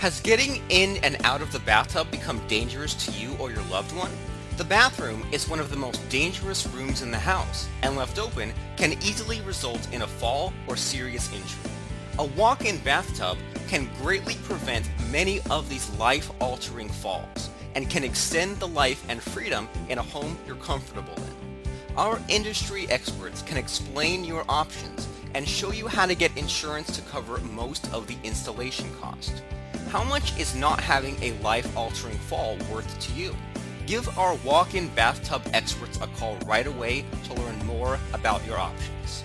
Has getting in and out of the bathtub become dangerous to you or your loved one? The bathroom is one of the most dangerous rooms in the house, and left open can easily result in a fall or serious injury. A walk-in bathtub can greatly prevent many of these life-altering falls, and can extend the life and freedom in a home you're comfortable in. Our industry experts can explain your options and show you how to get insurance to cover most of the installation cost. How much is not having a life-altering fall worth to you? Give our walk-in bathtub experts a call right away to learn more about your options.